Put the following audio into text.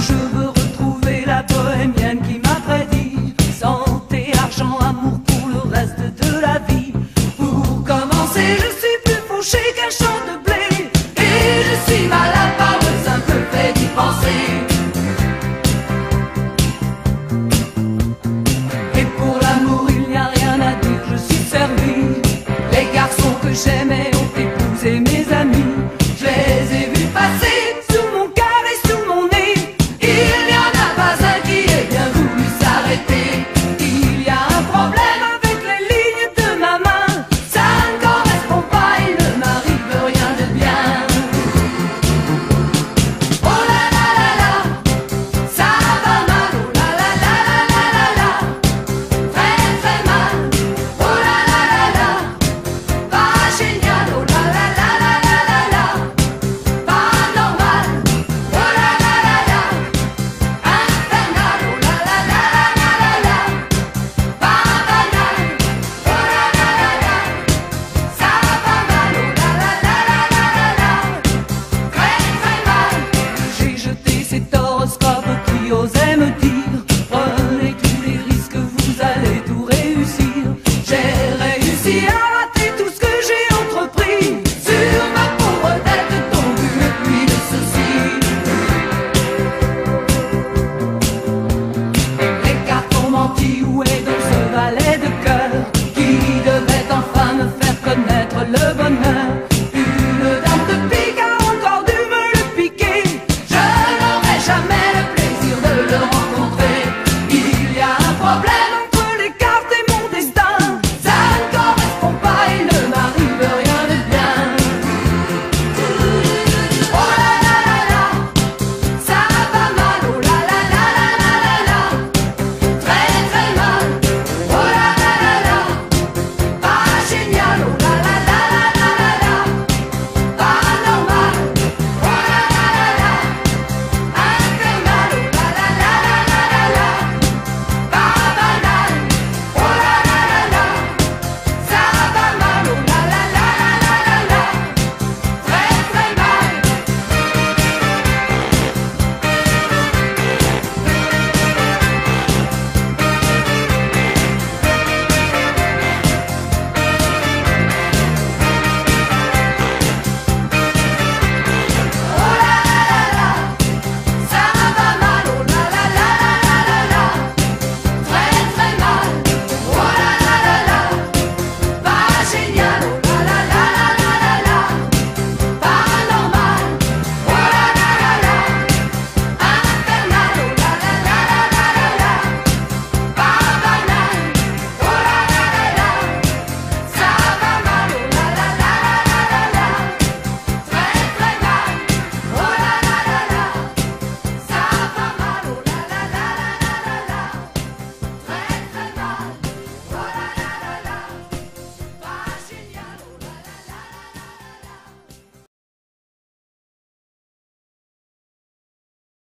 je veux retrouver la bohémienne qui m'a prédit santé, argent, amour pour le reste de la vie. Pour commencer, je suis plus fauché qu'un champ de blé et je suis mal à part, ça me fait d'y. cet horoscope.